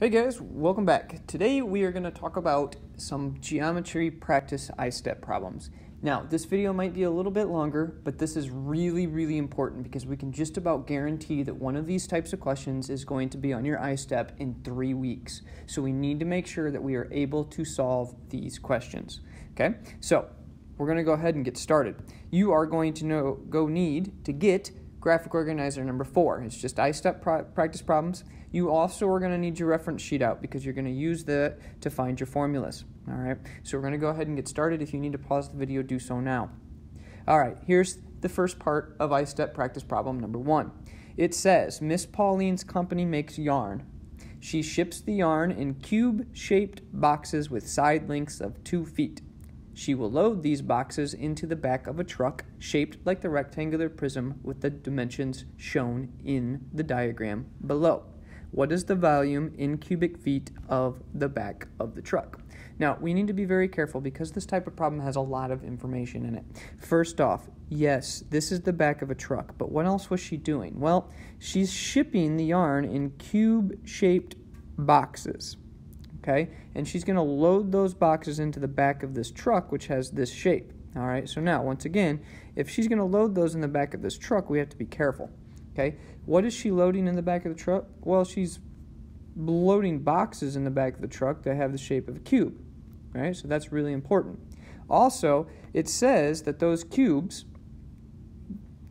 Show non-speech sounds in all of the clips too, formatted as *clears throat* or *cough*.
Hey guys, welcome back. Today we are going to talk about some geometry practice I-step problems. Now, this video might be a little bit longer, but this is really, really important because we can just about guarantee that one of these types of questions is going to be on your I-step in three weeks. So we need to make sure that we are able to solve these questions. Okay, so we're going to go ahead and get started. You are going to know, go need to get graphic organizer number four. It's just I-step practice problems. You also are going to need your reference sheet out because you're going to use that to find your formulas. All right, so we're going to go ahead and get started. If you need to pause the video, do so now. All right, here's the first part of I-step practice problem number one. It says, Miss Pauline's company makes yarn. She ships the yarn in cube-shaped boxes with side lengths of two feet. She will load these boxes into the back of a truck shaped like the rectangular prism with the dimensions shown in the diagram below. What is the volume in cubic feet of the back of the truck? Now, we need to be very careful because this type of problem has a lot of information in it. First off, yes, this is the back of a truck, but what else was she doing? Well, she's shipping the yarn in cube shaped boxes. Okay, and she's going to load those boxes into the back of this truck, which has this shape. All right, so now, once again, if she's going to load those in the back of this truck, we have to be careful. Okay, what is she loading in the back of the truck? Well, she's loading boxes in the back of the truck that have the shape of a cube. Right, so that's really important. Also, it says that those cubes,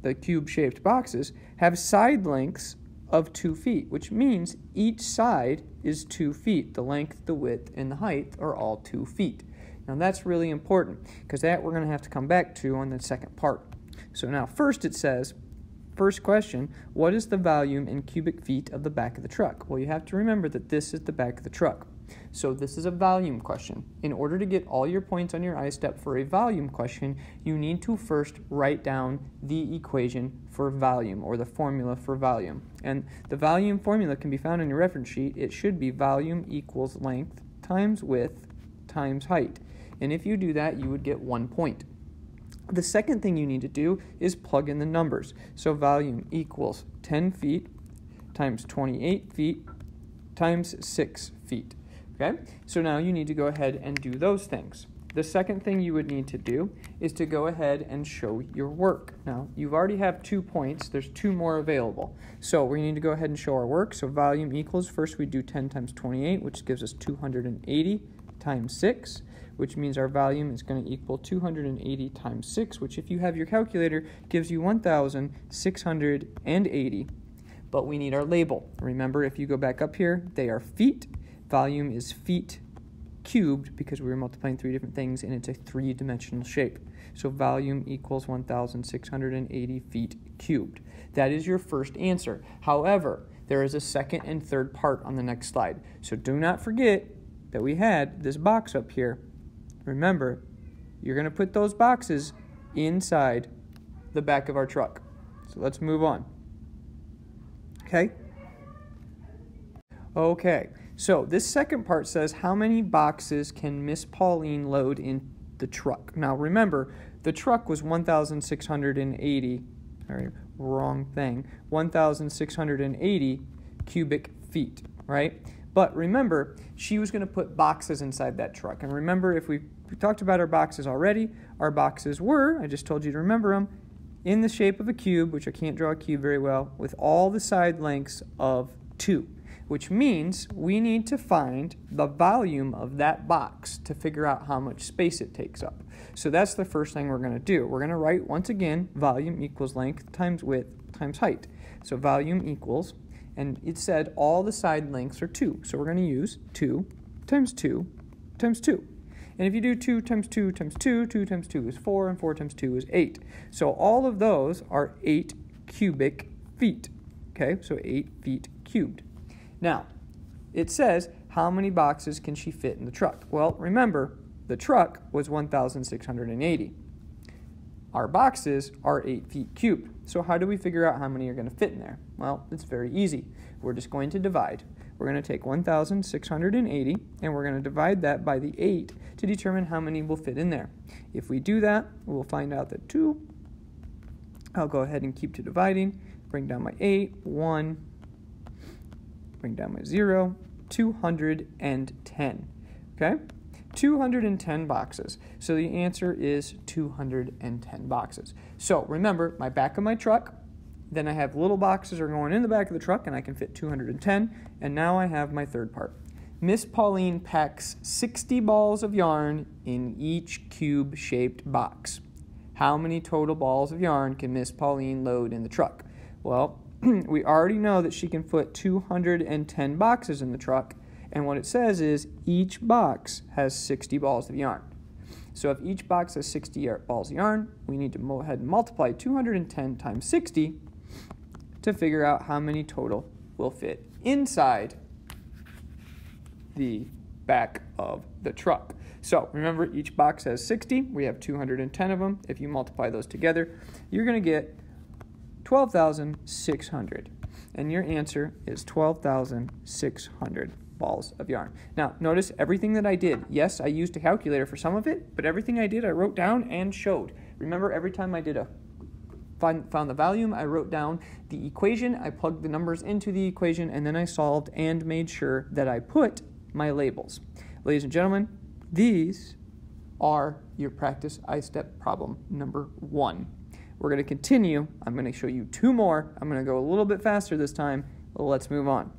the cube shaped boxes, have side lengths of two feet, which means each side is two feet. The length, the width, and the height are all two feet. Now that's really important because that we're going to have to come back to on the second part. So now first it says First question, what is the volume in cubic feet of the back of the truck? Well, you have to remember that this is the back of the truck. So this is a volume question. In order to get all your points on your I-step for a volume question, you need to first write down the equation for volume or the formula for volume. And the volume formula can be found in your reference sheet. It should be volume equals length times width times height. And if you do that, you would get one point. The second thing you need to do is plug in the numbers. So volume equals 10 feet times 28 feet times 6 feet. Okay, so now you need to go ahead and do those things. The second thing you would need to do is to go ahead and show your work. Now, you've already have two points. There's two more available. So we need to go ahead and show our work. So volume equals, first we do 10 times 28, which gives us 280 times 6 which means our volume is going to equal 280 times 6, which if you have your calculator gives you 1,680. But we need our label. Remember, if you go back up here, they are feet. Volume is feet cubed because we were multiplying three different things and it's a three-dimensional shape. So volume equals 1,680 feet cubed. That is your first answer. However, there is a second and third part on the next slide. So do not forget that we had this box up here Remember, you're going to put those boxes inside the back of our truck. So let's move on. Okay? Okay, so this second part says how many boxes can Miss Pauline load in the truck? Now remember, the truck was 1,680, sorry, wrong thing, 1,680 cubic feet, right? But remember, she was going to put boxes inside that truck. And remember, if we, we talked about our boxes already, our boxes were, I just told you to remember them, in the shape of a cube, which I can't draw a cube very well, with all the side lengths of 2, which means we need to find the volume of that box to figure out how much space it takes up. So that's the first thing we're going to do. We're going to write, once again, volume equals length times width times height. So volume equals and it said all the side lengths are 2. So we're going to use 2 times 2 times 2. And if you do 2 times 2 times 2, 2 times 2 is 4, and 4 times 2 is 8. So all of those are 8 cubic feet. Okay, so 8 feet cubed. Now, it says how many boxes can she fit in the truck? Well, remember, the truck was 1,680. Our boxes are 8 feet cubed. So how do we figure out how many are going to fit in there? Well, it's very easy. We're just going to divide. We're going to take 1,680 and we're going to divide that by the 8 to determine how many will fit in there. If we do that, we'll find out that 2, I'll go ahead and keep to dividing, bring down my 8, 1, bring down my 0, 210. Okay? 210 boxes. So the answer is 210 boxes. So remember, my back of my truck, then I have little boxes are going in the back of the truck and I can fit 210. And now I have my third part. Miss Pauline packs 60 balls of yarn in each cube shaped box. How many total balls of yarn can Miss Pauline load in the truck? Well, *clears throat* we already know that she can put 210 boxes in the truck and what it says is each box has 60 balls of yarn. So if each box has 60 balls of yarn, we need to go ahead and multiply 210 times 60 to figure out how many total will fit inside the back of the truck. So remember, each box has 60. We have 210 of them. If you multiply those together, you're going to get 12,600. And your answer is 12,600 balls of yarn. Now, notice everything that I did. Yes, I used a calculator for some of it, but everything I did I wrote down and showed. Remember, every time I did a find, found the volume, I wrote down the equation, I plugged the numbers into the equation, and then I solved and made sure that I put my labels. Ladies and gentlemen, these are your practice I-step problem number one. We're going to continue. I'm going to show you two more. I'm going to go a little bit faster this time. Let's move on.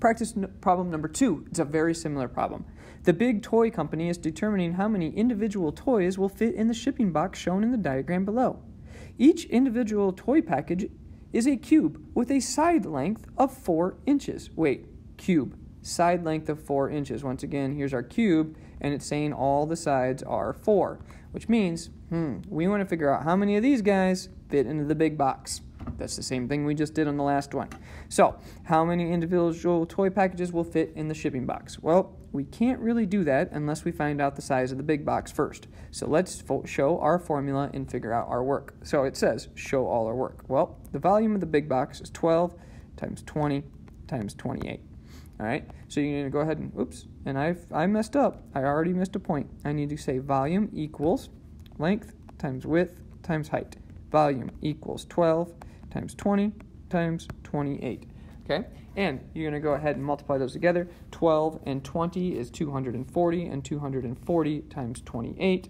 Practice problem number two. It's a very similar problem. The big toy company is determining how many individual toys will fit in the shipping box shown in the diagram below. Each individual toy package is a cube with a side length of 4 inches. Wait, cube, side length of 4 inches. Once again, here's our cube, and it's saying all the sides are 4, which means, hmm, we want to figure out how many of these guys fit into the big box. That's the same thing we just did on the last one. So, how many individual toy packages will fit in the shipping box? Well, we can't really do that unless we find out the size of the big box first. So let's show our formula and figure out our work. So it says show all our work. Well, the volume of the big box is 12 times 20 times 28. All right, so you're gonna go ahead and, oops, and I I messed up. I already missed a point. I need to say volume equals length times width times height. Volume equals 12 times 20 times 28. Okay, and you're to go ahead and multiply those together. 12 and 20 is 240, and 240 times 28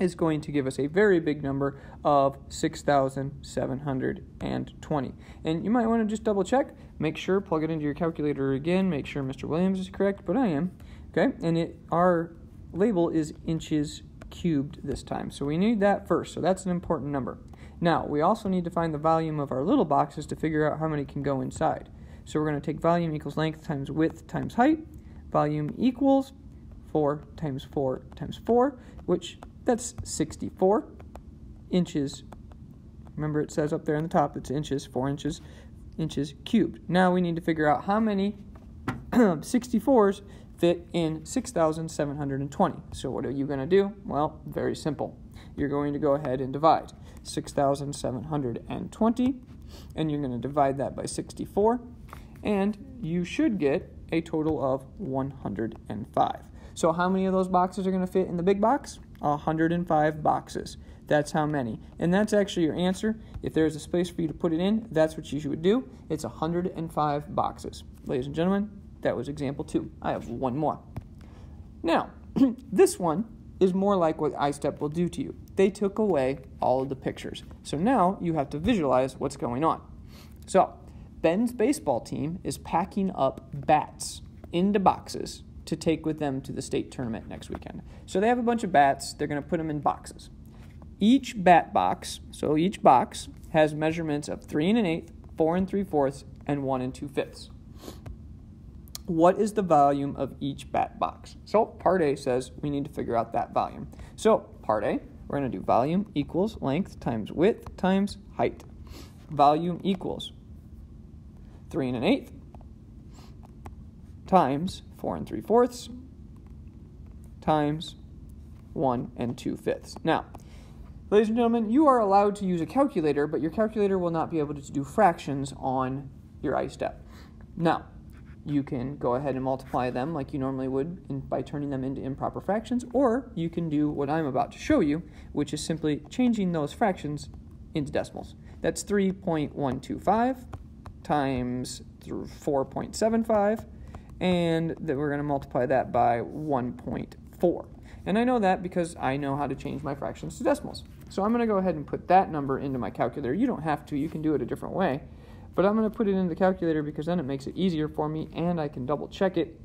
is going to give us a very big number of 6,720. And you might want to just double check, make sure, plug it into your calculator again, make sure Mr. Williams is correct, but I am. Okay, and it our label is inches cubed this time. So we need that first. So that's an important number. Now, we also need to find the volume of our little boxes to figure out how many can go inside. So we're going to take volume equals length times width times height. Volume equals 4 times 4 times 4, which that's 64 inches. Remember it says up there on the top it's inches, 4 inches, inches cubed. Now we need to figure out how many *clears throat* 64s fit in 6,720. So what are you going to do? Well, very simple. You're going to go ahead and divide 6,720, and you're going to divide that by 64, and you should get a total of 105. So how many of those boxes are going to fit in the big box? 105 boxes. That's how many. And that's actually your answer. If there's a space for you to put it in, that's what you should do. It's 105 boxes. Ladies and gentlemen, that was example two. I have one more. Now, *clears throat* this one is more like what iStep will do to you. They took away all of the pictures. So now you have to visualize what's going on. So, Ben's baseball team is packing up bats into boxes to take with them to the state tournament next weekend. So they have a bunch of bats, they're going to put them in boxes. Each bat box, so each box, has measurements of 3 and an eighth, 4 and 3 fourths, and 1 and 2 fifths what is the volume of each bat box? So part A says we need to figure out that volume. So part A, we're going to do volume equals length times width times height. Volume equals 3 and an eighth times 4 and 3 fourths times 1 and 2 fifths. Now, ladies and gentlemen, you are allowed to use a calculator, but your calculator will not be able to do fractions on your I-step. Now, you can go ahead and multiply them like you normally would in, by turning them into improper fractions, or you can do what I'm about to show you, which is simply changing those fractions into decimals. That's 3.125 times 4.75, and that we're going to multiply that by 1.4. And I know that because I know how to change my fractions to decimals. So I'm going to go ahead and put that number into my calculator. You don't have to, you can do it a different way. But I'm going to put it in the calculator because then it makes it easier for me and I can double check it.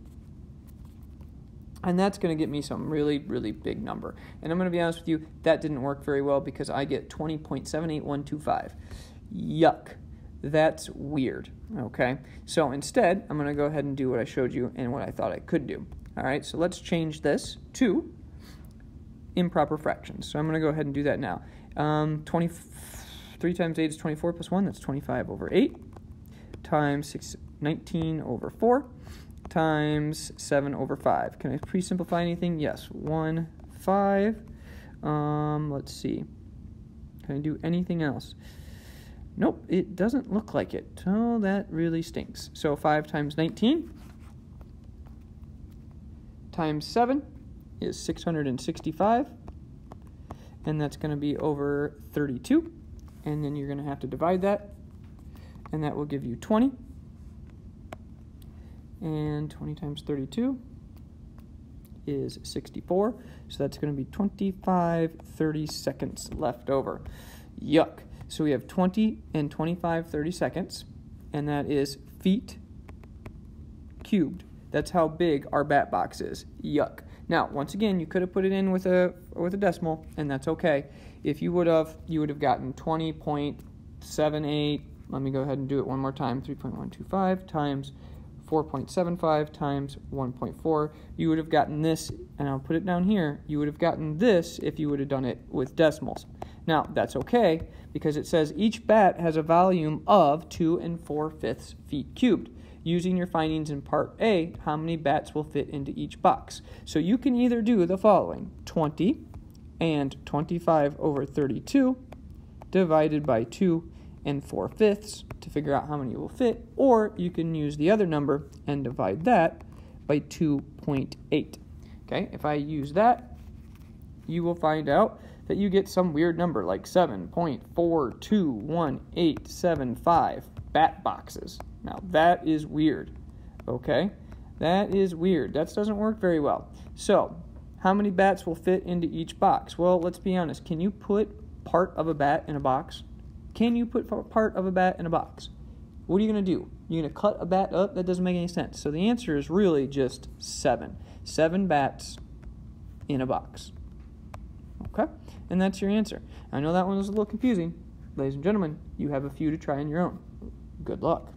And that's going to get me some really, really big number. And I'm going to be honest with you, that didn't work very well because I get 20.78125. Yuck. That's weird. Okay. So instead, I'm going to go ahead and do what I showed you and what I thought I could do. All right. So let's change this to improper fractions. So I'm going to go ahead and do that now. Um, 23 times 8 is 24 plus 1. That's 25 over 8 times 6, 19 over 4 times 7 over 5. Can I pre-simplify anything? Yes. 1, 5. Um, let's see. Can I do anything else? Nope, it doesn't look like it. Oh, that really stinks. So 5 times 19 times 7 is 665. And that's going to be over 32. And then you're going to have to divide that. And that will give you 20. And 20 times 32 is 64. So that's going to be 25 30 seconds left over. Yuck. So we have 20 and 25 30 seconds, and that is feet cubed. That's how big our bat box is. Yuck. Now, once again, you could have put it in with a with a decimal, and that's okay. If you would have, you would have gotten 20.78. Let me go ahead and do it one more time. 3.125 times 4.75 times 1.4. You would have gotten this, and I'll put it down here. You would have gotten this if you would have done it with decimals. Now, that's okay because it says each bat has a volume of 2 and 4 fifths feet cubed. Using your findings in part A, how many bats will fit into each box? So you can either do the following 20 and 25 over 32 divided by 2 and 4 fifths to figure out how many will fit, or you can use the other number and divide that by 2.8. Okay, if I use that, you will find out that you get some weird number like 7.421875 bat boxes. Now, that is weird. Okay? That is weird. That doesn't work very well. So, how many bats will fit into each box? Well, let's be honest. Can you put part of a bat in a box? Can you put part of a bat in a box? What are you going to do? You're going to cut a bat up? That doesn't make any sense. So the answer is really just seven. Seven bats in a box. Okay? And that's your answer. I know that one was a little confusing. Ladies and gentlemen, you have a few to try on your own. Good luck.